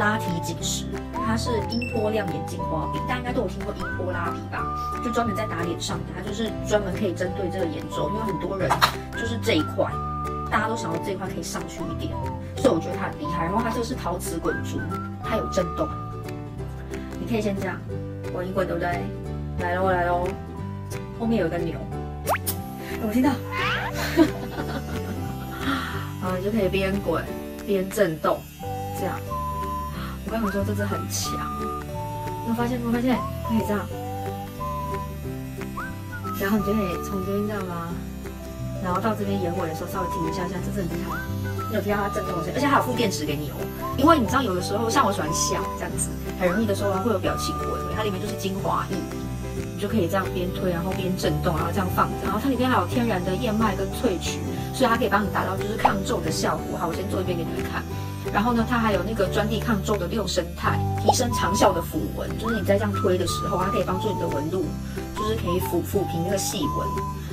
拉提紧实，它是音波亮眼精华，大家应该都有听过音波拉提吧？就专门在打脸上的，它就是专门可以针对这个眼周，因为很多人就是这一块，大家都想要这一块可以上去一点，所以我觉得它很厉害。然后它这个是陶瓷滚珠，它有震动，你可以先这样滚一滚，对不对？来喽来喽，后面有一个牛，我听到，啊，你就可以边滚边震动，这样。我跟你们说，这只很强，你有发现？没有发现？可以这样，然后你就可以从这边这样拉，然后到这边眼尾的时候稍微停一下下，这是很厉害。你有听到它震动声？而且还有附电池给你哦。因为你知道，有的时候像我喜欢笑这样子，很容易的时候它会有表情回味，它里面就是精华液，你就可以这样边推，然后边震动，然后这样放着。然后它里面还有天然的燕麦跟萃取，所以它可以帮你达到就是抗皱的效果。好，我先做一遍给你们看。然后呢，它还有那个专利抗皱的六生态，提升长效的抚纹，就是你在这样推的时候，它可以帮助你的纹路，就是可以抚抚平那个细纹。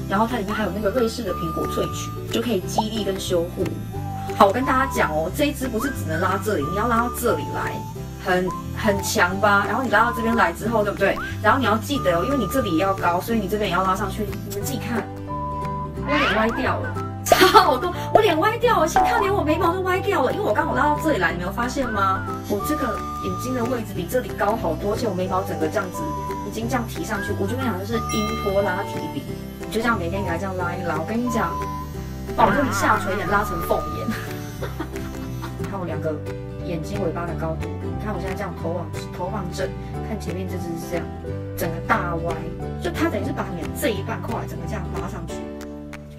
然后它里面还有那个瑞士的苹果萃取，就可以激励跟修护。好，我跟大家讲哦，这一支不是只能拉这里，你要拉到这里来，很很强吧？然后你拉到这边来之后，对不对？然后你要记得哦，因为你这里也要高，所以你这边也要拉上去。你们自己看，有点歪掉了，超多，我脸歪掉了，请看连我眉毛都歪掉了，因为我刚好拉到这里来，你没有发现吗？我这个眼睛的位置比这里高好多，而且我眉毛整个这样子已经这样提上去，我就跟你讲，就是音波拉提笔，你就这样每天给它这样拉一拉。我跟你讲，保证你下垂眼拉成凤眼。看我两个眼睛尾巴的高度，你看我现在这样头往头往正，看前面这只是这样，整个大歪，就它等于是把你这一半块整个这样拉上去。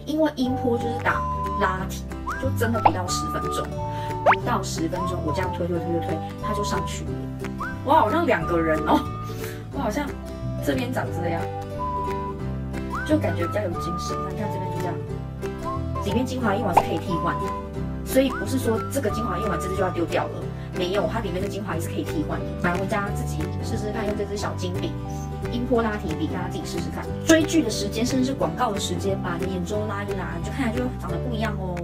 因为音波就是打拉提，就真的不到十分钟，不到十分钟，我这样推推推推推，它就上去了。我好像两个人哦，我好像这边长这样，就感觉比较有精神。你看这边就这样，里面精华用完是可以替换的。所以不是说这个精华用完这支就要丢掉了，没有，它里面的精华也是可以替换的。买回家自己试试看，用这支小金笔，音波拉提笔，大家自己试试看。追剧的时间，甚至是广告的时间，把你眼周拉一拉，就看起来就长得不一样哦。